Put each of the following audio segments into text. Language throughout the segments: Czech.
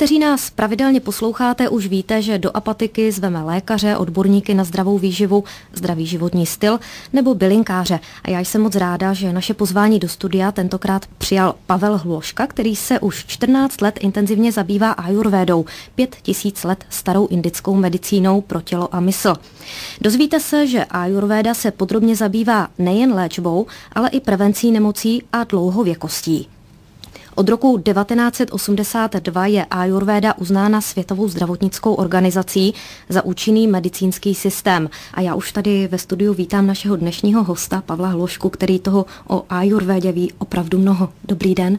kteří nás pravidelně posloucháte, už víte, že do apatiky zveme lékaře, odborníky na zdravou výživu, zdravý životní styl nebo bylinkáře. A já jsem moc ráda, že naše pozvání do studia tentokrát přijal Pavel Hloška, který se už 14 let intenzivně zabývá ajurvédou, 5000 let starou indickou medicínou pro tělo a mysl. Dozvíte se, že ajurvéda se podrobně zabývá nejen léčbou, ale i prevencí nemocí a dlouhověkostí. Od roku 1982 je Ayurveda uznána Světovou zdravotnickou organizací za účinný medicínský systém. A já už tady ve studiu vítám našeho dnešního hosta Pavla Hlošku, který toho o Ayurvédě ví opravdu mnoho. Dobrý den.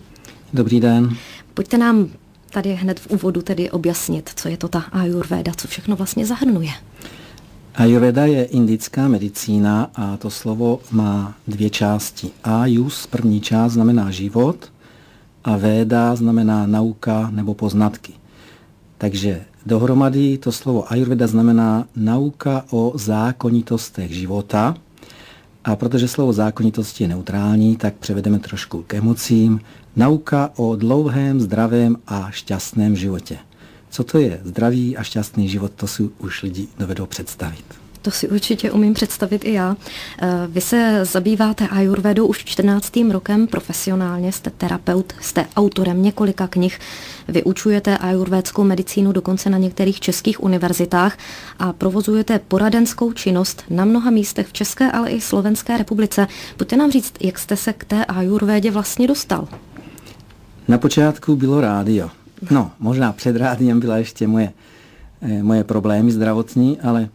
Dobrý den. Pojďte nám tady hned v úvodu tedy objasnit, co je to ta Ayurveda, co všechno vlastně zahrnuje. Ayurveda je indická medicína a to slovo má dvě části. Ayus, první část, znamená život a véda znamená nauka nebo poznatky. Takže dohromady to slovo Ayurveda znamená nauka o zákonitostech života. A protože slovo zákonitosti je neutrální, tak převedeme trošku k emocím. Nauka o dlouhém, zdravém a šťastném životě. Co to je zdravý a šťastný život, to si už lidi dovedou představit. To si určitě umím představit i já. Eh, vy se zabýváte ajurvedou už 14. rokem profesionálně, jste terapeut, jste autorem několika knih, vyučujete ajurvédskou medicínu dokonce na některých českých univerzitách a provozujete poradenskou činnost na mnoha místech v České, ale i Slovenské republice. Pojďte nám říct, jak jste se k té ajurvédě vlastně dostal? Na počátku bylo rádio. No, možná před rádiem byla ještě moje, eh, moje problémy zdravotní, ale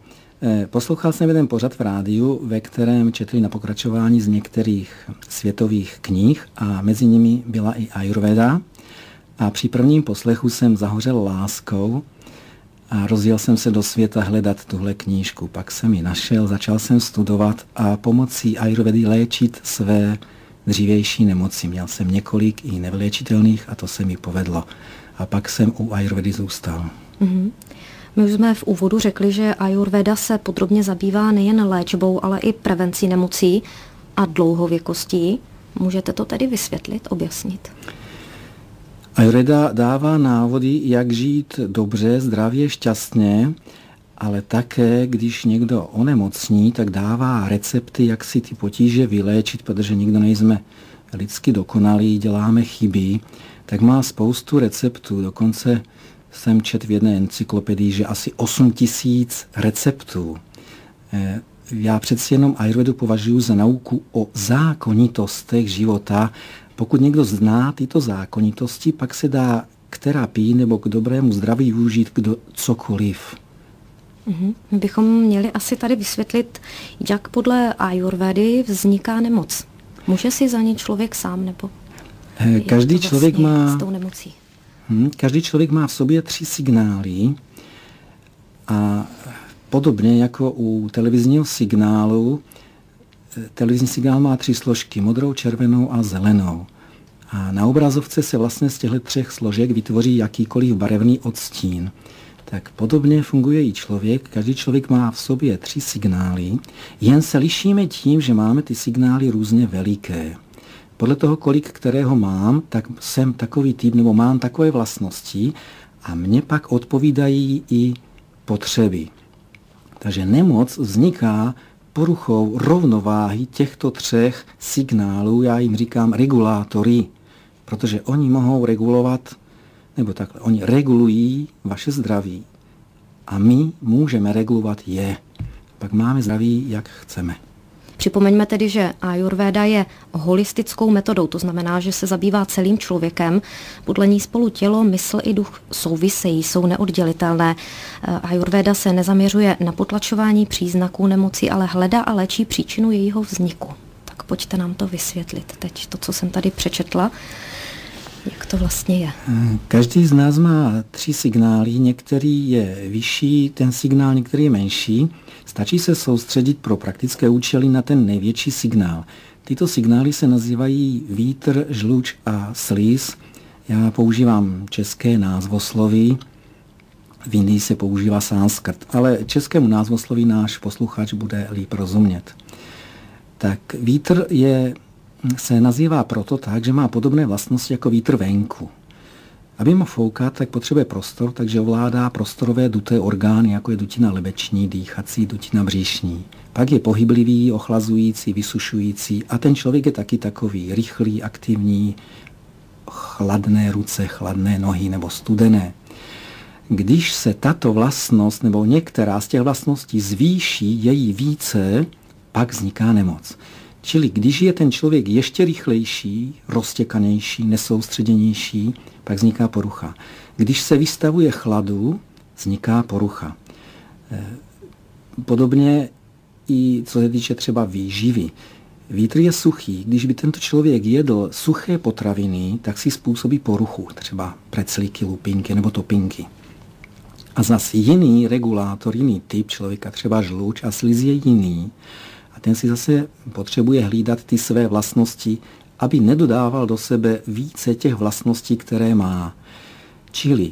poslouchal jsem jeden pořad v rádiu, ve kterém četli na pokračování z některých světových knih a mezi nimi byla i Ayurveda. A při prvním poslechu jsem zahořel láskou a rozjel jsem se do světa hledat tuhle knížku. Pak jsem ji našel, začal jsem studovat a pomocí Ayurvedy léčit své dřívější nemoci. Měl jsem několik i nevyléčitelných a to se mi povedlo. A pak jsem u Ayurvedy zůstal. Mm-hmm. My už jsme v úvodu řekli, že Ayurveda se podrobně zabývá nejen léčbou, ale i prevencí nemocí a dlouhověkostí. Můžete to tedy vysvětlit, objasnit? Ayurveda dává návody, jak žít dobře, zdravě, šťastně, ale také, když někdo onemocní, tak dává recepty, jak si ty potíže vyléčit, protože nikdo nejsme lidsky dokonalí, děláme chyby, tak má spoustu receptů, dokonce jsem čet v jedné encyklopedii, že asi 8 tisíc receptů. Eh, já přeci jenom Ayurvedu považuji za nauku o zákonitostech života. Pokud někdo zná tyto zákonitosti, pak se dá k terapii nebo k dobrému zdraví využít kdo cokoliv. Mm-hmm. My bychom měli asi tady vysvětlit, jak podle Ayurvedy vzniká nemoc. Může si za ní člověk sám nebo? Eh, každý vlastně člověk má s tou nemocí? Hmm, každý člověk má v sobě tři signály a podobně jako u televizního signálu, eh, televizní signál má tři složky, modrou, červenou a zelenou. A na obrazovce se vlastně z těchto třech složek vytvoří jakýkoliv barevný odstín. Tak podobně funguje i člověk. Každý člověk má v sobě tři signály, jen se lišíme tím, že máme ty signály různě veliké podle toho, kolik kterého mám, tak jsem takový typ nebo mám takové vlastnosti a mě pak odpovídají i potřeby. Takže nemoc vzniká poruchou rovnováhy těchto třech signálů, já jim říkám regulátory, protože oni mohou regulovat, nebo takhle, oni regulují vaše zdraví a my můžeme regulovat je. Pak máme zdraví, jak chceme. Připomeňme tedy, že Ayurveda je holistickou metodou, to znamená, že se zabývá celým člověkem. Podle ní spolu tělo, mysl i duch souvisejí, jsou neoddělitelné. Ayurveda se nezaměřuje na potlačování příznaků nemoci, ale hledá a léčí příčinu jejího vzniku. Tak pojďte nám to vysvětlit teď, to, co jsem tady přečetla. Jak to vlastně je? Každý z nás má tři signály. Některý je vyšší, ten signál, některý je menší. Stačí se soustředit pro praktické účely na ten největší signál. Tyto signály se nazývají vítr, žluč a slíz. Já používám české názvosloví, v Indii se používá sanskrt, ale českému názvosloví náš posluchač bude líp rozumět. Tak vítr je, se nazývá proto tak, že má podobné vlastnosti jako vítr venku. Aby mohl foukat, tak potřebuje prostor, takže ovládá prostorové duté orgány, jako je dutina lebeční, dýchací, dutina bříšní. Pak je pohyblivý, ochlazující, vysušující a ten člověk je taky takový rychlý, aktivní, chladné ruce, chladné nohy nebo studené. Když se tato vlastnost nebo některá z těch vlastností zvýší její více, pak vzniká nemoc. Čili když je ten člověk ještě rychlejší, roztěkanější, nesoustředěnější, pak vzniká porucha. Když se vystavuje chladu, vzniká porucha. Eh, podobně i co se týče třeba výživy. Vítr je suchý. Když by tento člověk jedl suché potraviny, tak si způsobí poruchu, třeba preclíky, lupinky nebo topinky. A zase jiný regulátor, jiný typ člověka, třeba žluč a sliz je jiný. A ten si zase potřebuje hlídat ty své vlastnosti, aby nedodával do sebe více těch vlastností, které má. Čili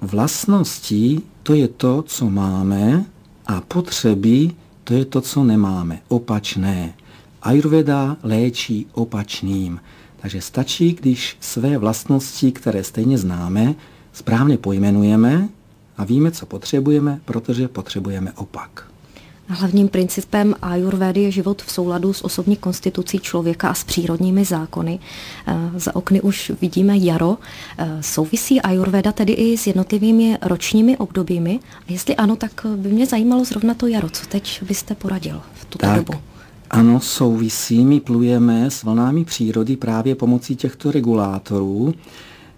vlastnosti to je to, co máme a potřeby to je to, co nemáme. Opačné. Ayurveda léčí opačným. Takže stačí, když své vlastnosti, které stejně známe, správně pojmenujeme a víme, co potřebujeme, protože potřebujeme opak. Hlavním principem ajurvédy je život v souladu s osobní konstitucí člověka a s přírodními zákony. Eh, za okny už vidíme jaro. Eh, souvisí ajurvéda tedy i s jednotlivými ročními obdobími? A jestli ano, tak by mě zajímalo zrovna to jaro. Co teď byste poradil v tuto tak. dobu? Ano, souvisí. My plujeme s vlnami přírody právě pomocí těchto regulátorů.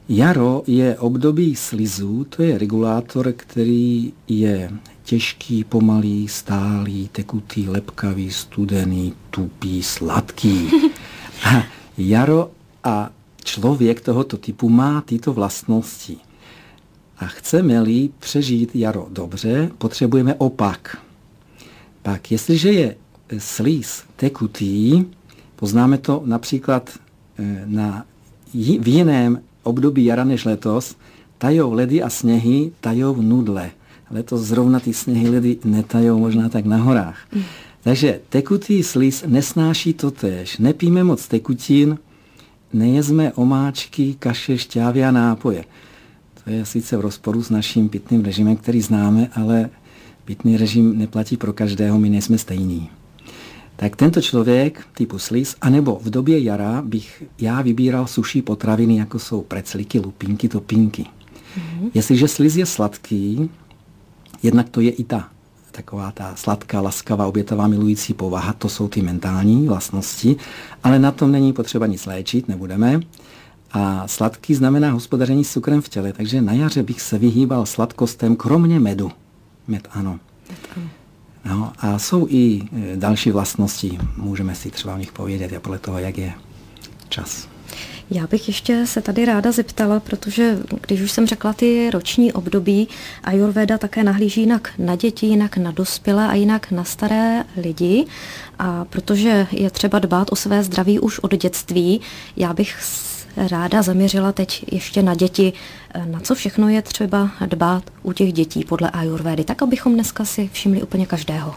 Jaro je období slizu, to je regulátor, který je těžký, pomalý, stálý, tekutý, lepkavý, studený, tupý, sladký. A jaro a člověk tohoto typu má tyto vlastnosti. A chceme-li přežít jaro dobře, potřebujeme opak. Pak, jestliže je slíz tekutý, poznáme to například eh, na, v jiném období jara než letos, tajou ledy a sněhy, tajou nudle. Letos zrovna ty sněhy netajou možná tak na horách. Mm. Takže tekutý sliz nesnáší to tež. Nepíme moc tekutin, nejezme omáčky, kaše, šťávy a nápoje. To je sice v rozporu s naším pitným režimem, který známe, ale pitný režim neplatí pro každého, my nejsme stejní. Tak tento člověk typu sliz, anebo v době jara bych já vybíral suší potraviny, jako jsou preclíky, lupinky, topinky. Mm-hmm. Jestliže sliz je sladký, Jednak to je i ta taková ta sladká, laskavá, obětavá, milující povaha, to jsou ty mentální vlastnosti, ale na tom není potřeba nic léčit, nebudeme. A sladký znamená hospodaření s cukrem v těle, takže na jaře bych se vyhýbal sladkostem, kromě medu. Med ano. No, a jsou i e, další vlastnosti, můžeme si třeba o nich povědět, a podle toho, jak je čas. Já bych ještě se tady ráda zeptala, protože když už jsem řekla ty roční období, Ayurveda také nahlíží jinak na děti, jinak na dospělé a jinak na staré lidi. A protože je třeba dbát o své zdraví už od dětství, já bych ráda zaměřila teď ještě na děti. Na co všechno je třeba dbát u těch dětí podle Ayurvedy, tak abychom dneska si všimli úplně každého.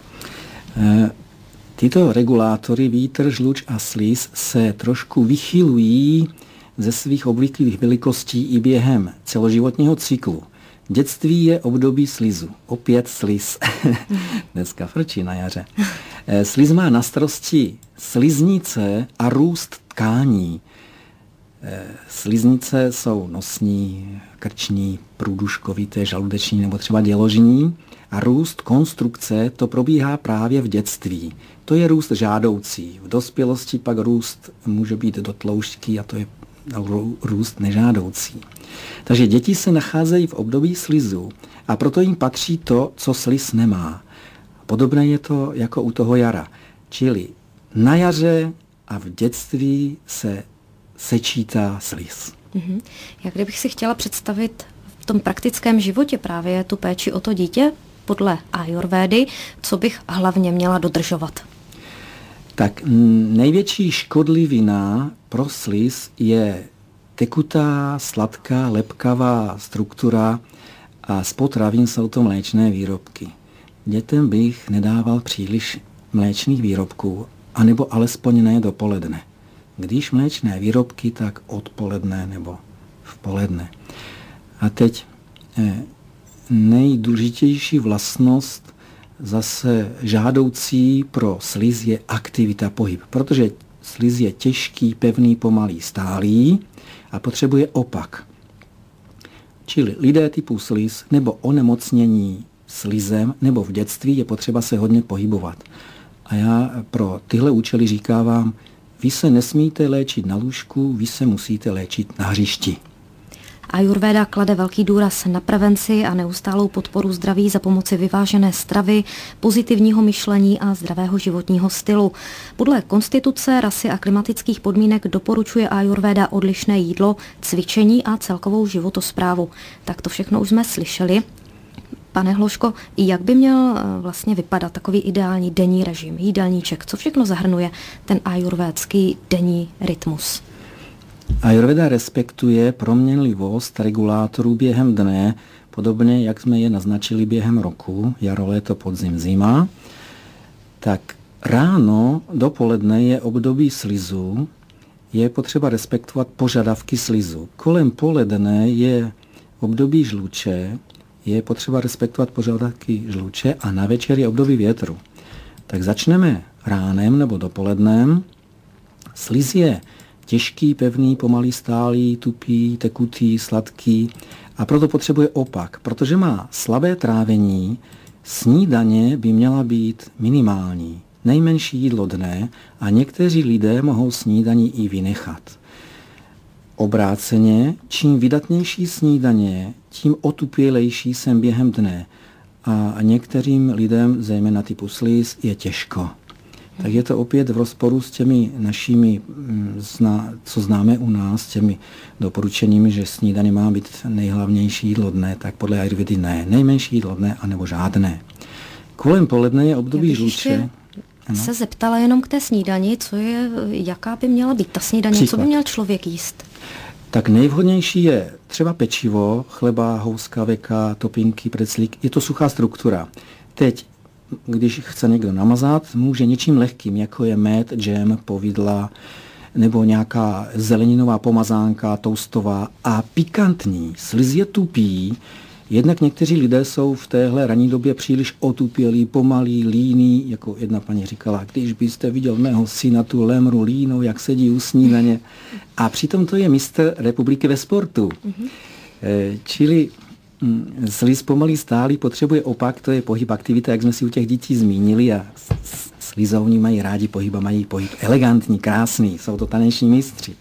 Tyto regulátory vítr, žluč a slíz se trošku vychylují ze svých obvyklých velikostí i během celoživotního cyklu. Dětství je období slizu. Opět sliz. Dneska frčí na jaře. Eh, sliz má na starosti sliznice a růst tkání. Eh, sliznice jsou nosní, krční, průduškovité, žaludeční nebo třeba děložní a růst konstrukce to probíhá právě v dětství. To je růst žádoucí. V dospělosti pak růst může být do tloušťky a to je růst nežádoucí. Takže děti se nacházejí v období slizu a proto jim patří to, co sliz nemá. Podobné je to jako u toho jara. Čili na jaře a v dětství se sečítá sliz. Mm-hmm. Jak kdybych si chtěla představit v tom praktickém životě právě tu péči o to dítě podle Ayurvédy, co bych hlavně měla dodržovat? Tak největší škodlivina pro sliz je tekutá, sladká, lepkavá struktura a z potravin jsou to mléčné výrobky. Dětem bych nedával příliš mléčných výrobků, anebo alespoň ne dopoledne. Když mléčné výrobky, tak odpoledne nebo v poledne. A teď eh, nejdůležitější vlastnost zase žádoucí pro sliz je aktivita pohyb, protože sliz je těžký, pevný, pomalý, stálý a potřebuje opak. Čili lidé typu sliz nebo onemocnění slizem nebo v dětství je potřeba se hodně pohybovat. A já pro tyhle účely říkávám, vy se nesmíte léčit na lůžku, vy se musíte léčit na hřišti. Ayurveda klade velký důraz na prevenci a neustálou podporu zdraví za pomoci vyvážené stravy, pozitivního myšlení a zdravého životního stylu. Podle konstituce, rasy a klimatických podmínek doporučuje Ayurveda odlišné jídlo, cvičení a celkovou životosprávu. Tak to všechno už jsme slyšeli. Pane Hloško, jak by měl eh, vlastně vypadat takový ideální denní režim, jídelníček? Co všechno zahrnuje ten ajurvédský denní rytmus? Ayurveda respektuje proměnlivost regulátorů během dne, podobně jak jsme je naznačili během roku, jaro, léto, podzim, zima. Tak ráno, dopoledne je období slizu, je potřeba respektovat požadavky slizu. Kolem poledne je období žluče, je potřeba respektovat požadavky žluče a na večer je období větru. Tak začneme ránem nebo dopolednem. Sliz je těžký, pevný, pomalý, stálý, tupý, tekutý, sladký a proto potřebuje opak. Protože má slabé trávení, snídaně by měla být minimální, nejmenší jídlo dne a někteří lidé mohou snídaní i vynechat. Obráceně, čím vydatnější snídaně, tím otupělejší jsem během dne a některým lidem, zejména typu slis, je těžko tak je to opět v rozporu s těmi našimi, mm, co známe u nás, těmi doporučeními, že snídaně má být nejhlavnější jídlo dne, tak podle Ayurvedy ne. Nejmenší jídlo dne, anebo žádné. Kolem poledne je období žluče. se zeptala jenom k té snídani, co je, jaká by měla být ta snídaně, Příklad. co by měl člověk jíst? Tak nejvhodnější je třeba pečivo, chleba, houska, veka, topinky, preclík. Je to suchá struktura. Teď když chce někdo namazat, může něčím lehkým, jako je med, džem, povidla, nebo nějaká zeleninová pomazánka, toustová a pikantní. Sliz je tupý, jednak někteří lidé jsou v téhle ranní době příliš otupělí, pomalí, líní, jako jedna paní říkala, když byste viděl mého syna tu lemru línou, jak sedí u snídaně. A přitom to je mistr republiky ve sportu. Mm-hmm. Čili Mm, sliz pomalý stálý potřebuje opak, to je pohyb aktivita, jak jsme si u těch dětí zmínili a slizovní mají rádi pohyb a mají pohyb elegantní, krásný, jsou to taneční mistři.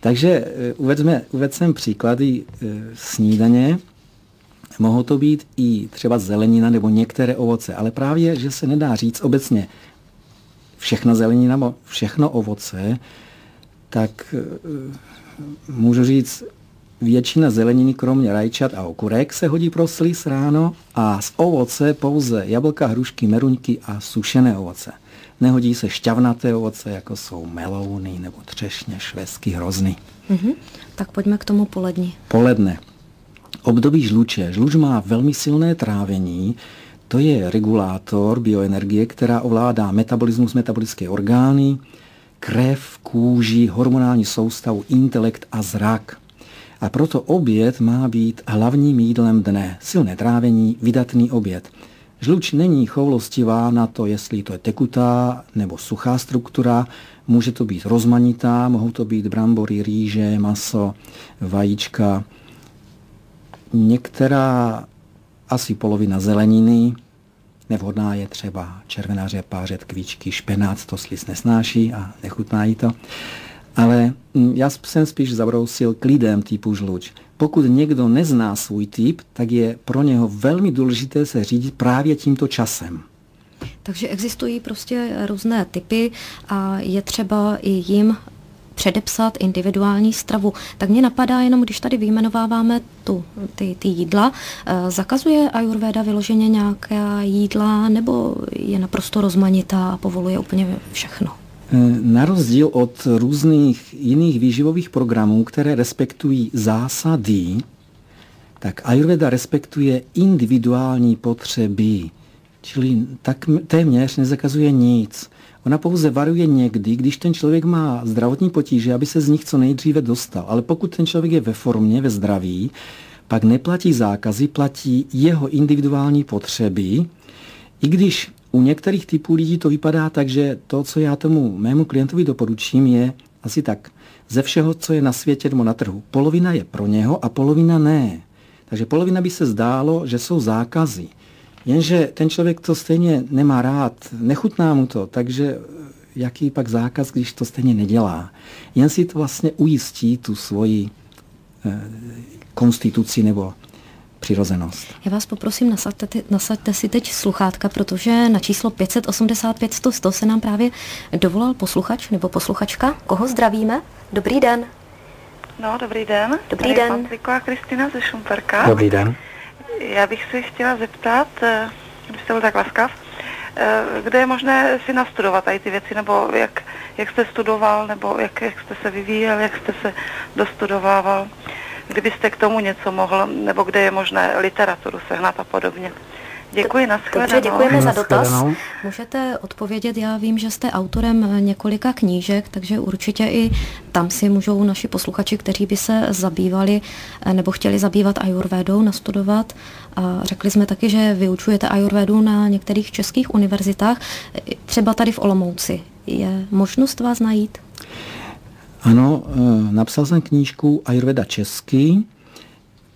Takže eh, uvedme, uved jsem příklady e, snídaně, mohou to být i třeba zelenina nebo některé ovoce, ale právě, že se nedá říct obecně všechna zelenina, všechno ovoce, tak e, můžu říct Většina zeleniny, kromě rajčat a okurek, se hodí pro slis ráno a z ovoce pouze jablka, hrušky, meruňky a sušené ovoce. Nehodí se šťavnaté ovoce, jako jsou melouny nebo třešně, švesky, hrozny. Mm-hmm. Tak pojďme k tomu poledni. Poledne. Období žluče. Žluč má velmi silné trávení, to je regulátor bioenergie, která ovládá metabolismus, metabolické orgány, krev, kůži, hormonální soustavu, intelekt a zrak. A proto oběd má být hlavním jídlem dne. Silné trávení, vydatný oběd. Žluč není choulostivá na to, jestli to je tekutá nebo suchá struktura. Může to být rozmanitá, mohou to být brambory, rýže, maso, vajíčka. Některá asi polovina zeleniny, nevhodná je třeba červená řepa, řetkvičky, špenát, to slis nesnáší a nechutná jí to. Ale mm, já jsem spíš zabrousil k lidem typu žluč. Pokud někdo nezná svůj typ, tak je pro něho velmi důležité se řídit právě tímto časem. Takže existují prostě různé typy a je třeba i jim předepsat individuální stravu. Tak mě napadá jenom, když tady vyjmenováváme tu, ty, ty jídla, eh, zakazuje Ayurveda vyloženě nějaká jídla nebo je naprosto rozmanitá a povoluje úplně všechno? Na rozdíl od různých jiných výživových programů, které respektují zásady, tak Ayurveda respektuje individuální potřeby Čili tak téměř nezakazuje nic. Ona pouze varuje někdy, když ten člověk má zdravotní potíže, aby se z nich co nejdříve dostal. Ale pokud ten člověk je ve formě, ve zdraví, pak neplatí zákazy, platí jeho individuální potřeby, i když u některých typů lidí to vypadá tak, že to, co já tomu mému klientovi doporučím, je asi tak. Ze všeho, co je na světě nebo na trhu. Polovina je pro něho a polovina ne. Takže polovina by se zdálo, že jsou zákazy. Jenže ten člověk to stejně nemá rád, nechutná mu to, takže jaký pak zákaz, když to stejně nedělá. Jen si to vlastně ujistí tu svoji eh, konstituci nebo přirozenost. Já vás poprosím, nasaďte, nasaďte si teď sluchátka, protože na číslo 585 100 100 se nám právě dovolal posluchač nebo posluchačka. Koho zdravíme? Dobrý den. No, dobrý den. Dobrý Tady den. Patriková Kristina ze Šumperka. Dobrý den. Já bych se chtěla zeptat, eh, kdybyste byl tak laskav, eh, kde je možné si nastudovat tady ty věci, nebo jak, jak jste studoval, nebo jak, jak jste se vyvíjel, jak jste se dostudovával kdybyste k tomu něco mohl, nebo kde je možné literaturu sehnat a podobně. Děkuji, nashledanou. Dobře, děkujeme za dotaz. Můžete odpovědět, já vím, že jste autorem několika knížek, takže určitě i tam si můžou naši posluchači, kteří by se zabývali nebo chtěli zabývat ajurvédou, nastudovat. A řekli jsme taky, že vyučujete ajurvédu na některých českých univerzitách, třeba tady v Olomouci. Je možnost vás najít? Ano, eh, napsal jsem knížku Ayurveda česky,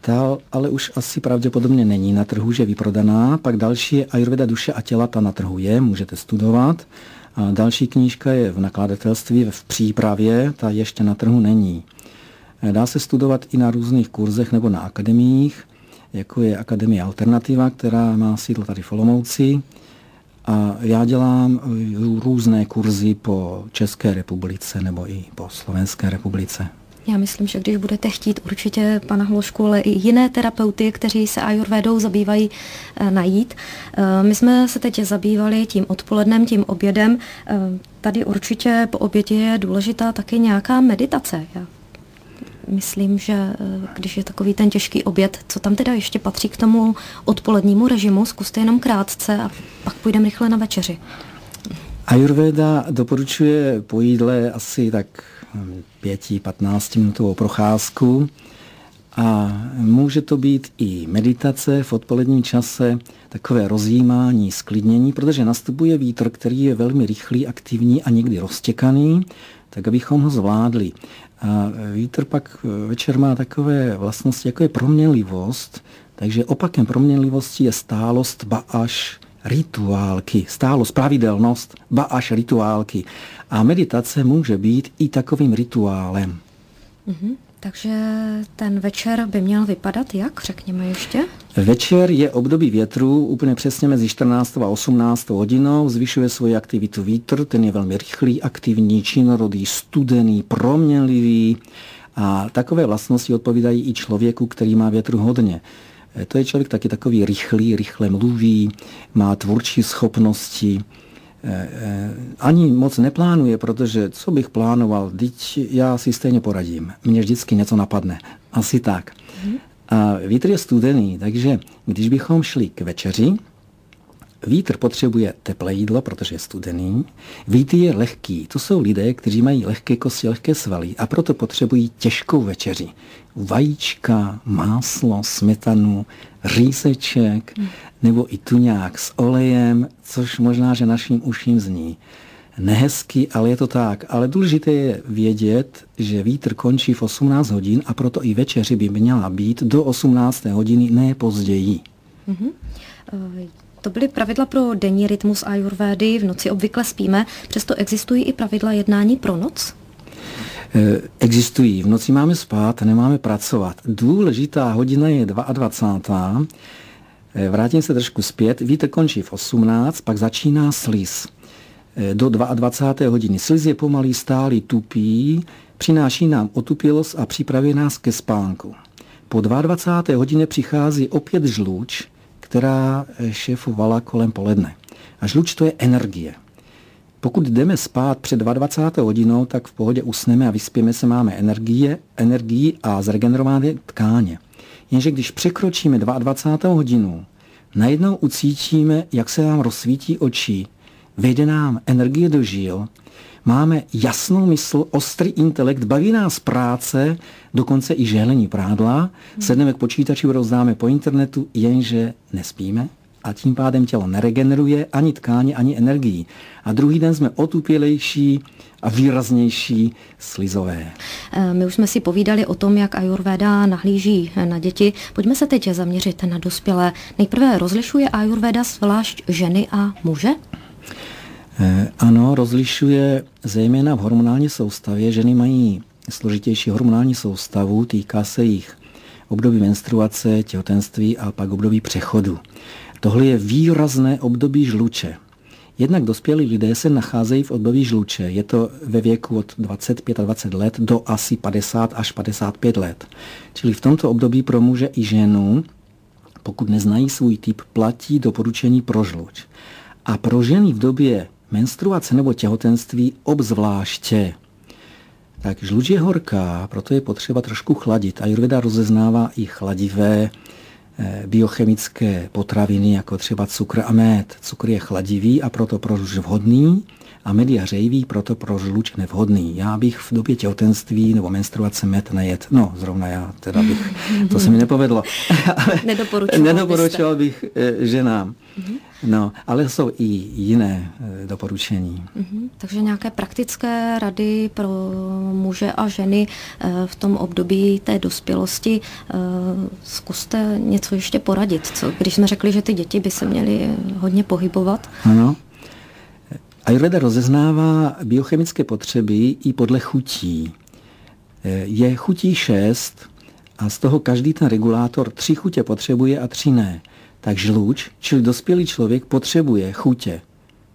ta ale už asi pravděpodobně není na trhu, že je vyprodaná. Pak další je Ayurveda duše a těla, ta na trhu je, můžete studovat. A další knížka je v nakladatelství, v přípravě, ta ještě na trhu není. Eh, dá se studovat i na různých kurzech nebo na akademiích, jako je Akademie Alternativa, která má sídlo tady v Olomouci. A já dělám eh, různé kurzy po České republice nebo i po Slovenské republice. Já myslím, že když budete chtít určitě pana Hlošku, ale i jiné terapeuty, kteří se ajurvédou zabývají, eh, najít. Eh, my jsme se teď zabývali tím odpolednem, tím obědem. Tady určitě po obědě je důležitá taky nějaká meditace. Já myslím, že eh, když je takový ten těžký oběd, co tam teda ještě patří k tomu odpolednímu režimu, zkuste jenom krátce a pak půjdeme rychle na večeři. Ayurveda doporučuje po jídle asi tak 5-15 minutovou procházku a může to být i meditace v odpoledním čase, takové rozjímání, sklidnění, protože nastupuje vítr, který je velmi rychlý, aktivní a někdy roztěkaný, tak abychom ho zvládli. A vítr pak večer má takové vlastnosti, jako je proměnlivost, takže opakem proměnlivosti je stálost, ba až rituálky. Stálost, pravidelnost, ba až rituálky. A meditace může být i takovým rituálem. Mm-hmm. Takže ten večer by měl vypadat jak, řekněme ještě? Večer je období větru úplně přesně mezi 14. a 18. hodinou. Zvyšuje svoji aktivitu vítr, ten je velmi rychlý, aktivní, činorodý, studený, proměnlivý. A takové vlastnosti odpovídají i člověku, který má větru hodně. To je člověk taky takový rychlý, rychle mluví, má tvůrčí schopnosti, ani moc neplánuje, protože co bych plánoval, teď já si stejně poradím. Mně vždycky něco napadne. Asi tak. A vítr je studený, takže když bychom šli k večeři, Vítr potřebuje teplé jídlo, protože je studený. Vítr je lehký. To jsou lidé, kteří mají lehké kosti, lehké svaly a proto potřebují těžkou večeři. Vajíčka, máslo, smetanu, hmm. nebo i tuňák s olejem, což možná, že naším uším zní nehezky, ale je to tak. Ale důležité je vědět, že vítr končí v 18 hodin a proto i večeři by měla být do 18 hodiny, ne později. Mm-hmm. To byly pravidla pro denní rytmus ajurvédy, v noci obvykle spíme, přesto existují i pravidla jednání pro noc? Eh, existují. V noci máme spát, nemáme pracovat. Důležitá hodina je 22. Eh, vrátím se trošku zpět. Vítr končí v 18, pak začíná sliz. Eh, do 22. hodiny. Sliz je pomalý, stálý, tupý, přináší nám otupilost a připravuje nás ke spánku. Po 22. hodině přichází opět žluč, která šéfovala kolem poledne. A žluč to je energie. Pokud jdeme spát před 22. hodinou, tak v pohodě usneme a vyspíme se, máme energie, energii a zregenerované tkáně. Jenže když překročíme 22. hodinu, najednou ucítíme, jak se nám rozsvítí oči, vejde nám energie do žil, máme jasnou mysl, ostrý intelekt, baví nás práce, dokonce i žehlení prádla, sedneme k počítači, rozdáme po internetu, jenže nespíme a tím pádem tělo neregeneruje ani tkáně, ani energii. A druhý den jsme otupělejší a výraznější slizové. Eh, my už jsme si povídali o tom, jak Ayurveda nahlíží na děti. Pojďme se teď zaměřit na dospělé. Nejprve rozlišuje Ayurveda zvlášť ženy a muže? Eh, ano, rozlišuje zejména v hormonální soustavě. Ženy mají složitější hormonální soustavu, týká se jich období menstruace, těhotenství a pak období přechodu. Tohle je výrazné období žluče. Jednak dospělí lidé se nacházejí v období žluče. Je to ve věku od 25 a 20 let do asi 50 až 55 let. Čili v tomto období pro muže i ženu, pokud neznají svůj typ, platí doporučení pro žluč. A pro ženy v době menstruace nebo těhotenství obzvláště. Tak žluč je horká, proto je potřeba trošku chladit. Ayurveda rozeznává i chladivé biochemické potraviny, jako třeba cukr a med. Cukr je chladivý a proto pro žluč vhodný a med je hřejivý, proto pro žluč nevhodný. Já bych v době těhotenství nebo menstruace med nejet. No, zrovna já teda bych, to se mi nepovedlo. Nedoporučoval, Nedoporučoval bych eh, ženám. Mm-hmm. No, ale jsou i jiné e, doporučení. Mm-hmm. Takže nějaké praktické rady pro muže a ženy e, v tom období té dospělosti. E, zkuste něco ještě poradit. Co, když jsme řekli, že ty děti by se měly hodně pohybovat. Ano. Ayurveda rozeznává biochemické potřeby i podle chutí. Je chutí šest a z toho každý ten regulátor tři chutě potřebuje a tři ne tak žluč, čili dospělý člověk, potřebuje chutě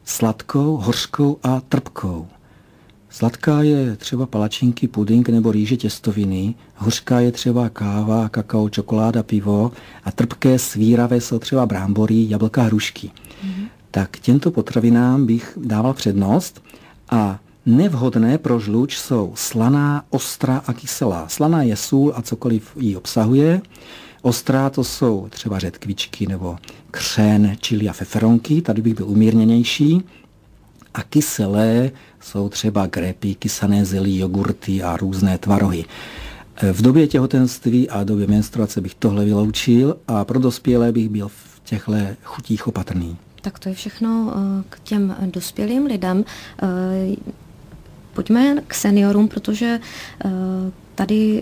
sladkou, hořkou a trpkou. Sladká je třeba palačinky, puding nebo rýže těstoviny, hořká je třeba káva, kakao, čokoláda, pivo a trpké, svíravé jsou třeba brambory, jablka, hrušky. Mm-hmm. Tak těmto potravinám bych dával přednost a nevhodné pro žluč jsou slaná, ostrá a kyselá. Slaná je sůl a cokoliv ji obsahuje. Ostrá to jsou třeba řetkvičky nebo křen, čili a feferonky, tady bych byl umírněnější. A kyselé jsou třeba grepy, kysané zelí, jogurty a různé tvarohy. V době těhotenství a době menstruace bych tohle vyloučil a pro dospělé bych byl v těchto chutích opatrný. Tak to je všechno eh, k těm dospělým lidem. Eh, pojďme k seniorům, protože eh, tady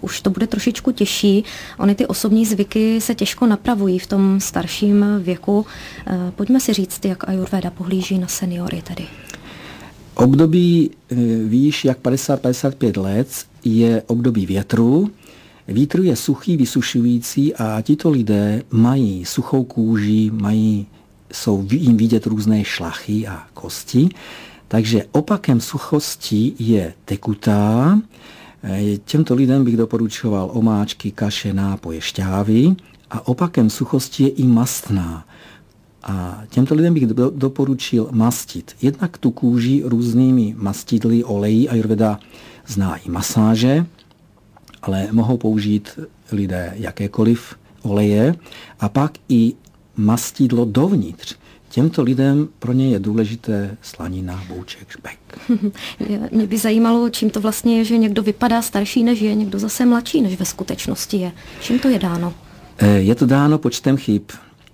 už to bude trošičku těžší. Ony ty osobní zvyky se těžko napravují v tom starším věku. Eh, pojďme si říct, jak Ayurveda pohlíží na seniory tedy. Období eh, výš jak 50-55 let je období větru. Vítr je suchý, vysušující a tito lidé mají suchou kůži, mají, jsou jim vidět různé šlachy a kosti. Takže opakem suchosti je tekutá, těmto lidem bych doporučoval omáčky, kaše, nápoje, šťávy a opakem suchosti je i mastná. A těmto lidem bych do, doporučil mastit. Jednak tu kůži různými mastidly, olejí, Ayurveda zná i masáže, ale mohou použít lidé jakékoliv oleje a pak i mastidlo dovnitř. Těmto lidem pro ně je důležité slanina, bouček, špek. Mě by zajímalo, čím to vlastně je, že někdo vypadá starší než je, někdo zase mladší než ve skutečnosti je. Čím to je dáno? Eh, je to dáno počtem chyb.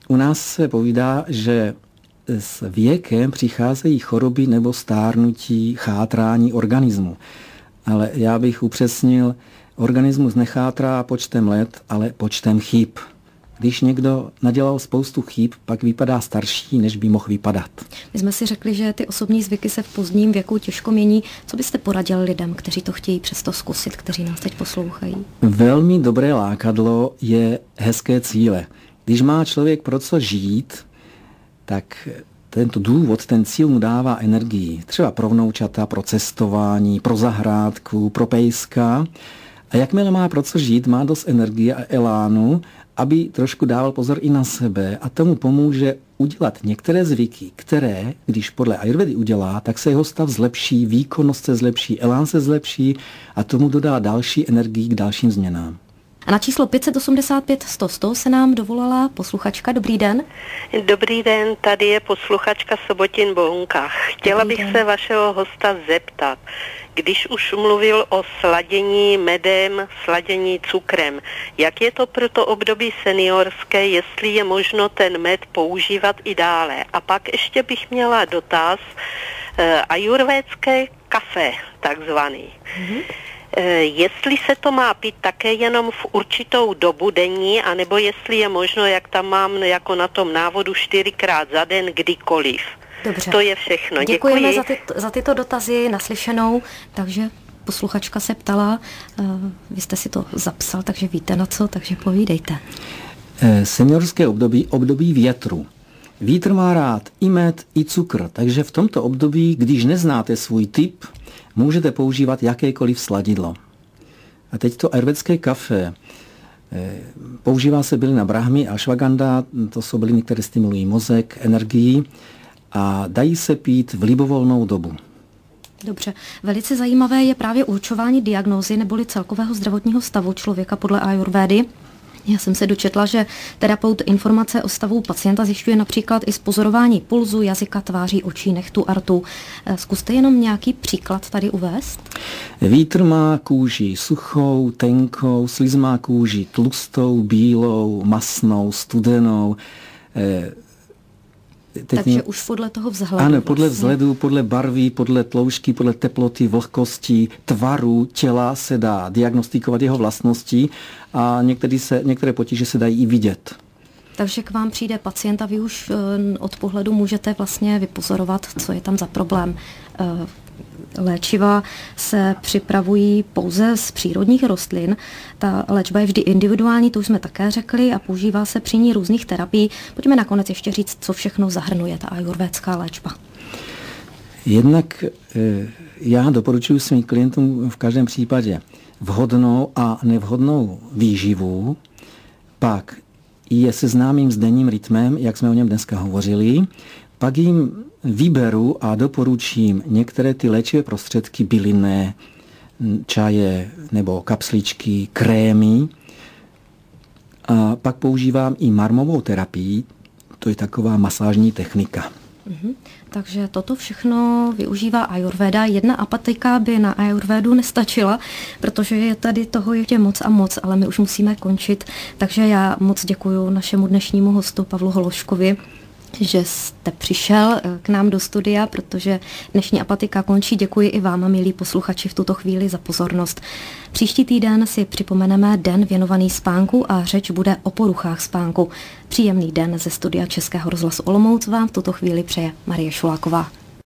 U nás se povídá, že s věkem přicházejí choroby nebo stárnutí, chátrání organismu. Ale já bych upřesnil, organismus nechátrá počtem let, ale počtem chyb. Když někdo nadělal spoustu chyb, pak vypadá starší, než by mohl vypadat. My jsme si řekli, že ty osobní zvyky se v pozdním věku těžko mění. Co byste poradil lidem, kteří to chtějí přesto zkusit, kteří nás teď poslouchají? Velmi dobré lákadlo je hezké cíle. Když má člověk pro co žít, tak tento důvod, ten cíl mu dává energii. Třeba pro vnoučata, pro cestování, pro zahrádku, pro pejska. A jakmile má pro co žít, má dost energie a elánu aby trošku dával pozor i na sebe a tomu pomůže udělat některé zvyky, které, když podle Ayurvedy udělá, tak se jeho stav zlepší, výkonnost se zlepší, elán se zlepší a tomu dodá další energii k dalším změnám. A na číslo 585 100 100 se nám dovolala posluchačka. Dobrý den. Dobrý den, tady je posluchačka Sobotin Bohunka. Chtěla Dobrý bych den. se vašeho hosta zeptat, když už mluvil o sladění medem, sladění cukrem, jak je to pro to období seniorské, jestli je možno ten med používat i dále. A pak ještě bych měla dotaz, uh, ajurvédské kafe takzvaný. Mm-hmm. Jestli se to má pít také jenom v určitou dobu denní, anebo jestli je možno, jak tam mám jako na tom návodu čtyřikrát za den, kdykoliv. Dobře. To je všechno. Děkujeme Děkuji. za, ty, za tyto dotazy naslyšenou, takže posluchačka se ptala, uh, vy jste si to zapsal, takže víte na co, takže povídejte. Eh, seniorské období, období větru. Vítr má rád i med, i cukr, takže v tomto období, když neznáte svůj typ, můžete používat jakékoliv sladidlo. A teď to ayurvedské kafe. Eh, používá se bylina brahmy a švaganda, to jsou byliny, které stimulují mozek, energii a dají se pít v libovolnou dobu. Dobře. Velice zajímavé je právě určování diagnózy neboli celkového zdravotního stavu člověka podle Ayurvédy. Já jsem se dočetla, že terapeut informace o stavu pacienta zjišťuje například i z pozorování pulzu, jazyka, tváří, očí, nechtu, artu. Eh, zkuste jenom nějaký příklad tady uvést. Vítr má kůži suchou, tenkou, sliz má kůži tlustou, bílou, masnou, studenou. Eh, Teď Takže mě... už podle toho vzhledu. Ano, podle vlastně. vzhledu, podle barvy, podle tloušky, podle teploty, vlhkosti, tvaru těla se dá diagnostikovat jeho vlastnosti a některé, se, některé potíže se dají i vidět. Takže k vám přijde pacient a vy už eh, od pohledu můžete vlastně vypozorovat, co je tam za problém. Léčiva se připravují pouze z přírodních rostlin. Ta léčba je vždy individuální, to už jsme také řekli, a používá se při ní různých terapií. Pojďme nakonec ještě říct, co všechno zahrnuje ta ajurvédská léčba. Jednak eh, já doporučuji svým klientům v každém případě vhodnou a nevhodnou výživu, pak je seznámím s denním rytmem, jak jsme o něm dneska hovořili, pak jim vyberu a doporučím některé ty léčivé prostředky bylinné, čaje nebo kapsličky, krémy. A pak používám i marmovou terapii, to je taková masážní technika. Mm-hmm. Takže toto všechno využívá Ayurveda. Jedna apatika by na Ayurvedu nestačila, protože je tady toho ještě moc a moc, ale my už musíme končit. Takže já moc děkuji našemu dnešnímu hostu Pavlu Hološkovi že jste přišel eh, k nám do studia, protože dnešní apatika končí. Děkuji i vám, milí posluchači, v tuto chvíli za pozornost. Příští týden si připomeneme den věnovaný spánku a řeč bude o poruchách spánku. Příjemný den ze studia Českého rozhlasu Olomouc vám v tuto chvíli přeje Marie Šuláková.